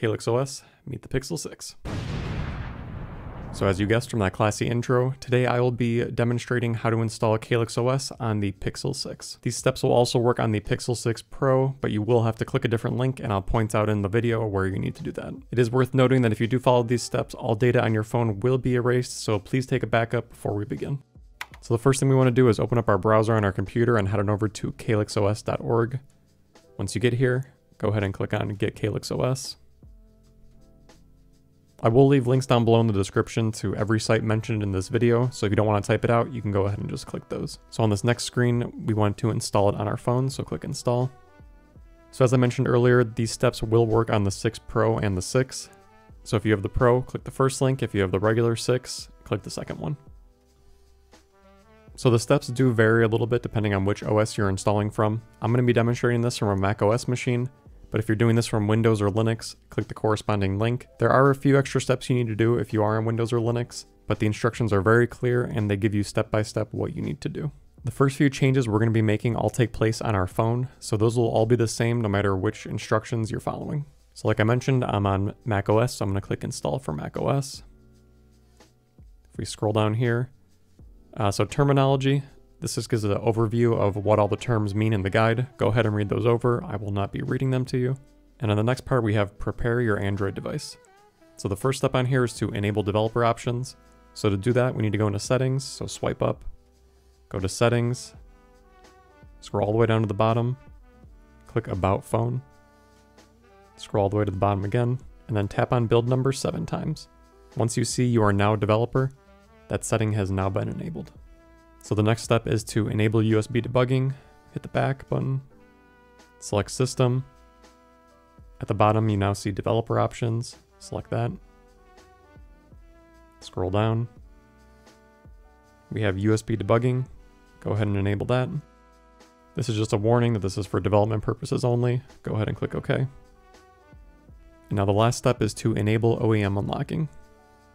Calyx OS, meet the Pixel 6. So as you guessed from that classy intro, today I will be demonstrating how to install Calyx OS on the Pixel 6. These steps will also work on the Pixel 6 Pro, but you will have to click a different link and I'll point out in the video where you need to do that. It is worth noting that if you do follow these steps, all data on your phone will be erased, so please take a backup before we begin. So the first thing we want to do is open up our browser on our computer and head on over to calyxos.org. Once you get here, go ahead and click on Get Calyx OS. I will leave links down below in the description to every site mentioned in this video, so if you don't want to type it out, you can go ahead and just click those. So on this next screen, we want to install it on our phone, so click install. So as I mentioned earlier, these steps will work on the 6 Pro and the 6. So if you have the Pro, click the first link. If you have the regular 6, click the second one. So the steps do vary a little bit depending on which OS you're installing from. I'm going to be demonstrating this from a Mac OS machine, but if you're doing this from Windows or Linux, click the corresponding link. There are a few extra steps you need to do if you are on Windows or Linux, but the instructions are very clear and they give you step by step what you need to do. The first few changes we're going to be making all take place on our phone, so those will all be the same no matter which instructions you're following. So like I mentioned, I'm on Mac OS, so I'm going to click install for Mac OS. If we scroll down here, uh, so terminology, this just gives an overview of what all the terms mean in the guide. Go ahead and read those over. I will not be reading them to you. And on the next part, we have prepare your Android device. So the first step on here is to enable developer options. So to do that, we need to go into settings. So swipe up, go to settings, scroll all the way down to the bottom, click about phone, scroll all the way to the bottom again, and then tap on build number seven times. Once you see you are now a developer, that setting has now been enabled. So the next step is to enable USB debugging, hit the back button, select system. At the bottom, you now see developer options, select that. Scroll down. We have USB debugging, go ahead and enable that. This is just a warning that this is for development purposes only. Go ahead and click OK. And now the last step is to enable OEM unlocking.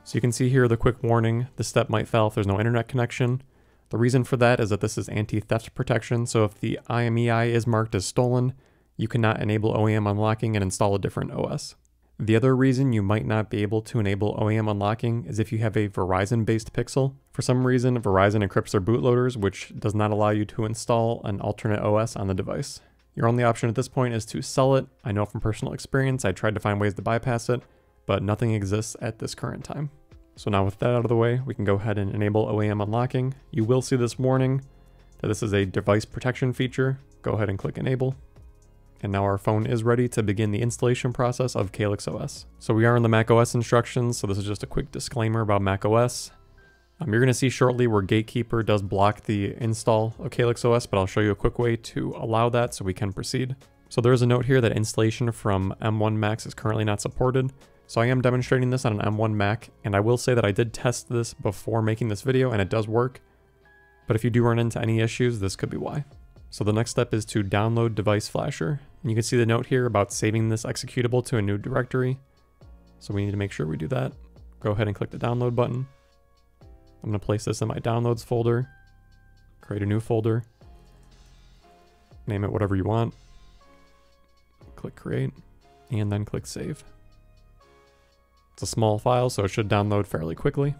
So you can see here the quick warning, this step might fail if there's no internet connection. The reason for that is that this is anti-theft protection, so if the IMEI is marked as stolen, you cannot enable OEM unlocking and install a different OS. The other reason you might not be able to enable OEM unlocking is if you have a Verizon-based Pixel. For some reason, Verizon encrypts their bootloaders, which does not allow you to install an alternate OS on the device. Your only option at this point is to sell it. I know from personal experience, I tried to find ways to bypass it, but nothing exists at this current time. So now with that out of the way, we can go ahead and enable OEM unlocking. You will see this warning that this is a device protection feature. Go ahead and click enable. And now our phone is ready to begin the installation process of Calyx OS. So we are in the Mac OS instructions, so this is just a quick disclaimer about Mac OS. Um, you're going to see shortly where Gatekeeper does block the install of Calyx OS, but I'll show you a quick way to allow that so we can proceed. So there is a note here that installation from M1 Max is currently not supported. So I am demonstrating this on an M1 Mac, and I will say that I did test this before making this video, and it does work. But if you do run into any issues, this could be why. So the next step is to download Device Flasher. And you can see the note here about saving this executable to a new directory. So we need to make sure we do that. Go ahead and click the download button. I'm to place this in my downloads folder, create a new folder, name it whatever you want, click create, and then click save. It's a small file, so it should download fairly quickly.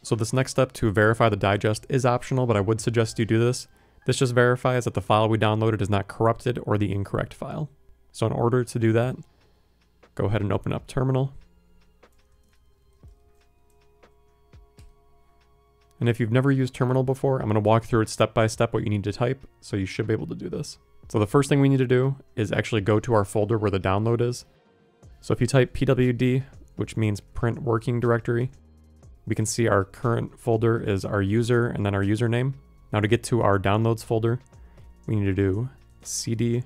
So this next step to verify the digest is optional, but I would suggest you do this. This just verifies that the file we downloaded is not corrupted or the incorrect file. So in order to do that, go ahead and open up terminal. And if you've never used terminal before, I'm going to walk through it step by step what you need to type, so you should be able to do this. So the first thing we need to do is actually go to our folder where the download is. So if you type pwd which means print working directory. We can see our current folder is our user and then our username. Now to get to our downloads folder, we need to do cd.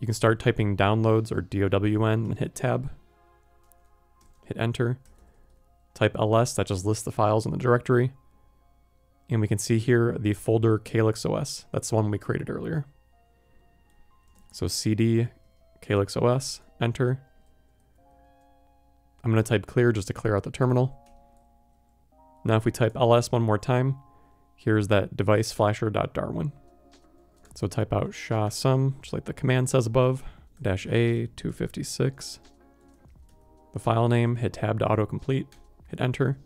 You can start typing downloads or DOWN and hit tab. Hit enter. Type ls, that just lists the files in the directory. And we can see here the folder Calyx OS. That's the one we created earlier. So cd Calyx OS, enter. I'm going to type clear just to clear out the terminal. Now if we type ls one more time, here's that device flasher.darwin. So type out sha sum, just like the command says above, dash a 256, the file name, hit tab to autocomplete, hit enter,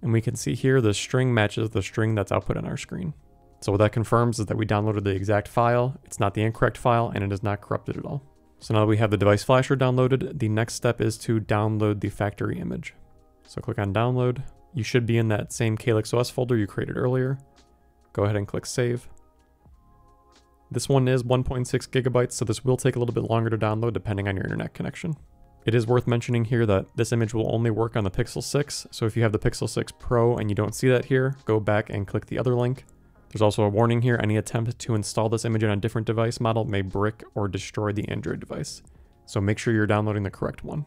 and we can see here the string matches the string that's output on our screen. So what that confirms is that we downloaded the exact file, it's not the incorrect file, and it is not corrupted at all. So now that we have the device flasher downloaded, the next step is to download the factory image. So click on download. You should be in that same Calyx OS folder you created earlier. Go ahead and click save. This one is 1.6 gigabytes, so this will take a little bit longer to download depending on your internet connection. It is worth mentioning here that this image will only work on the Pixel 6, so if you have the Pixel 6 Pro and you don't see that here, go back and click the other link. There's also a warning here, any attempt to install this image on a different device model may brick or destroy the Android device. So make sure you're downloading the correct one.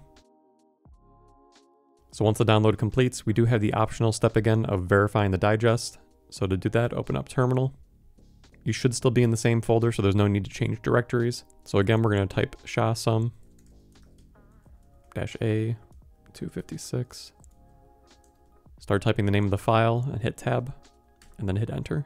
So once the download completes, we do have the optional step again of verifying the digest. So to do that, open up terminal, you should still be in the same folder, so there's no need to change directories. So again, we're going to type SHA sum dash A 256. Start typing the name of the file and hit tab and then hit enter.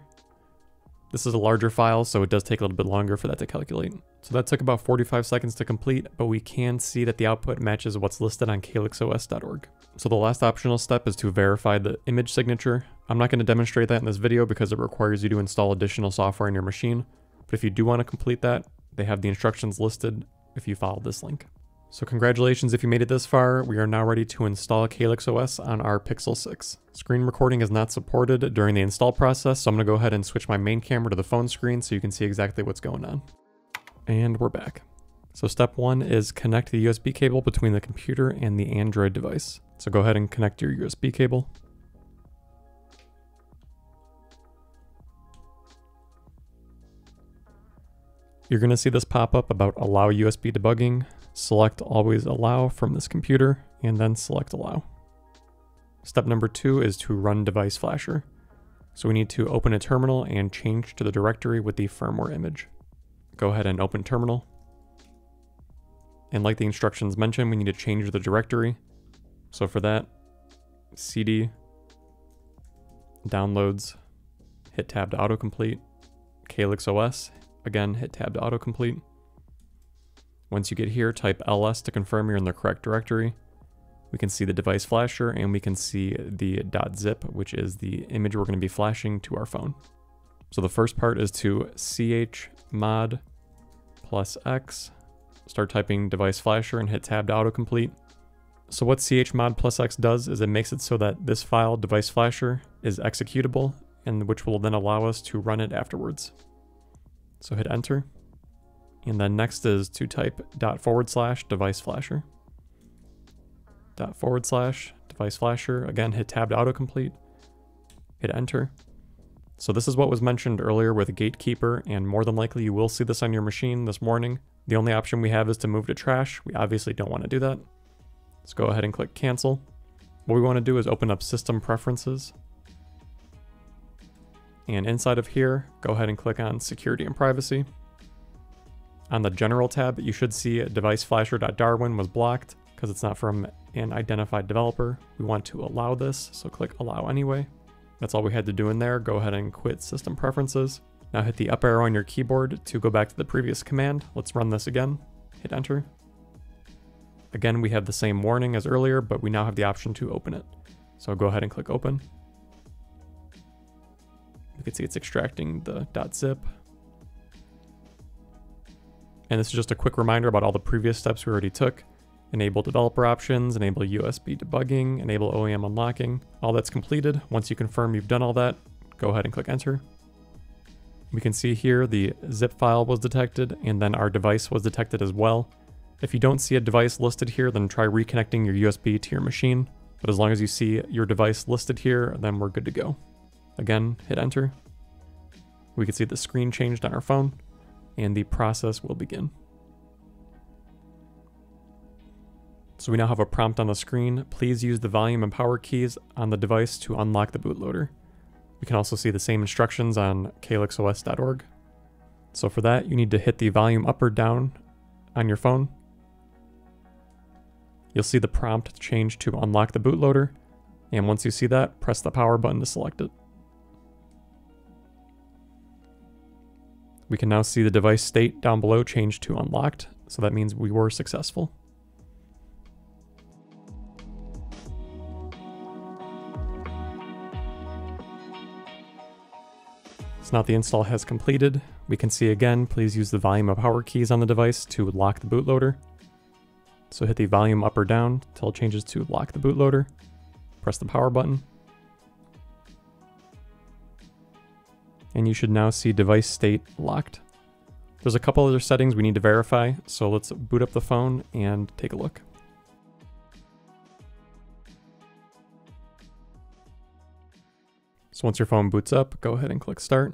This is a larger file, so it does take a little bit longer for that to calculate. So that took about 45 seconds to complete, but we can see that the output matches what's listed on calyxos.org. So the last optional step is to verify the image signature. I'm not going to demonstrate that in this video because it requires you to install additional software in your machine, but if you do want to complete that, they have the instructions listed if you follow this link. So congratulations if you made it this far, we are now ready to install Calyx OS on our Pixel 6. Screen recording is not supported during the install process, so I'm going to go ahead and switch my main camera to the phone screen so you can see exactly what's going on. And we're back. So step one is connect the USB cable between the computer and the Android device. So go ahead and connect your USB cable. You're going to see this pop up about allow USB debugging. Select always allow from this computer and then select allow. Step number two is to run device flasher. So we need to open a terminal and change to the directory with the firmware image. Go ahead and open terminal. And like the instructions mentioned, we need to change the directory. So for that, cd, downloads, hit tab to autocomplete, Calyx OS, again, hit tab to autocomplete. Once you get here, type ls to confirm you're in the correct directory. We can see the device flasher and we can see the .zip, which is the image we're going to be flashing to our phone. So the first part is to chmod plus x, start typing device flasher and hit tab to autocomplete. So what chmod plus x does is it makes it so that this file, device flasher, is executable and which will then allow us to run it afterwards. So hit enter. And then next is to type dot forward slash device flasher. Dot forward slash device flasher. Again, hit tab to autocomplete. Hit enter. So this is what was mentioned earlier with Gatekeeper, and more than likely you will see this on your machine this morning. The only option we have is to move to trash. We obviously don't want to do that. Let's go ahead and click cancel. What we want to do is open up system preferences. And inside of here, go ahead and click on security and privacy. On the general tab, you should see device_flasher.darwin was blocked because it's not from an identified developer. We want to allow this, so click allow anyway. That's all we had to do in there. Go ahead and quit system preferences. Now hit the up arrow on your keyboard to go back to the previous command. Let's run this again. Hit enter. Again, we have the same warning as earlier, but we now have the option to open it. So go ahead and click open. You can see it's extracting the .zip. And this is just a quick reminder about all the previous steps we already took. Enable developer options, enable USB debugging, enable OEM unlocking. All that's completed. Once you confirm you've done all that, go ahead and click enter. We can see here the zip file was detected and then our device was detected as well. If you don't see a device listed here, then try reconnecting your USB to your machine. But as long as you see your device listed here, then we're good to go. Again, hit enter. We can see the screen changed on our phone and the process will begin. So we now have a prompt on the screen. Please use the volume and power keys on the device to unlock the bootloader. We can also see the same instructions on calyxos.org. So for that, you need to hit the volume up or down on your phone. You'll see the prompt change to unlock the bootloader. And once you see that, press the power button to select it. We can now see the device state down below change to unlocked, so that means we were successful. So now the install has completed. We can see again, please use the volume and power keys on the device to lock the bootloader. So hit the volume up or down till it changes to lock the bootloader. Press the power button. And you should now see device state locked. There's a couple other settings we need to verify, so let's boot up the phone and take a look. So once your phone boots up, go ahead and click start.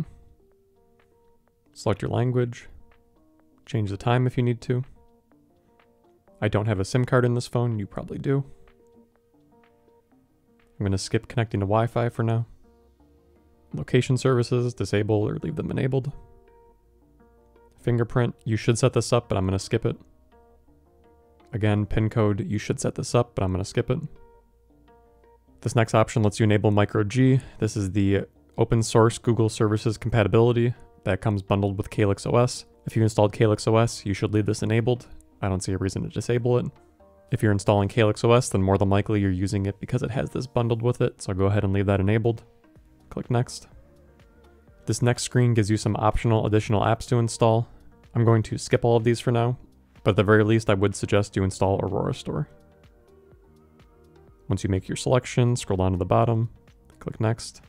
Select your language. Change the time if you need to. I don't have a SIM card in this phone, you probably do. I'm going to skip connecting to Wi-Fi for now. Location services, disable or leave them enabled. Fingerprint, you should set this up, but I'm going to skip it. Again, pin code, you should set this up, but I'm going to skip it. This next option lets you enable microG. This is the open source Google services compatibility that comes bundled with Calyx OS. If you installed Calyx OS, you should leave this enabled. I don't see a reason to disable it. If you're installing Calyx OS, then more than likely you're using it because it has this bundled with it, so go ahead and leave that enabled. Click Next. This next screen gives you some optional additional apps to install. I'm going to skip all of these for now, but at the very least I would suggest you install Aurora Store. Once you make your selection, scroll down to the bottom, click Next.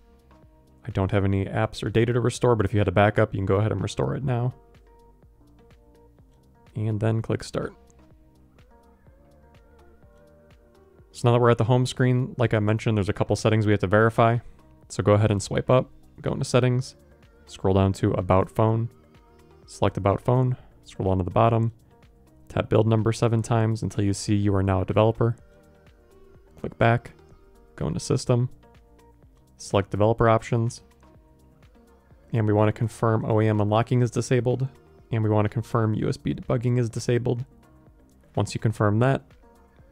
I don't have any apps or data to restore, but if you had a backup, you can go ahead and restore it now. And then click Start. So now that we're at the home screen, like I mentioned, there's a couple settings we have to verify. So go ahead and swipe up, go into Settings, scroll down to About Phone, select About Phone, scroll down to the bottom, tap Build Number seven times until you see you are now a developer. Click back, go into System, select Developer Options, and we want to confirm OEM unlocking is disabled, and we want to confirm USB debugging is disabled. Once you confirm that,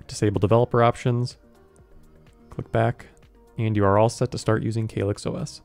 disable developer options, click back, and you are all set to start using Calyx OS.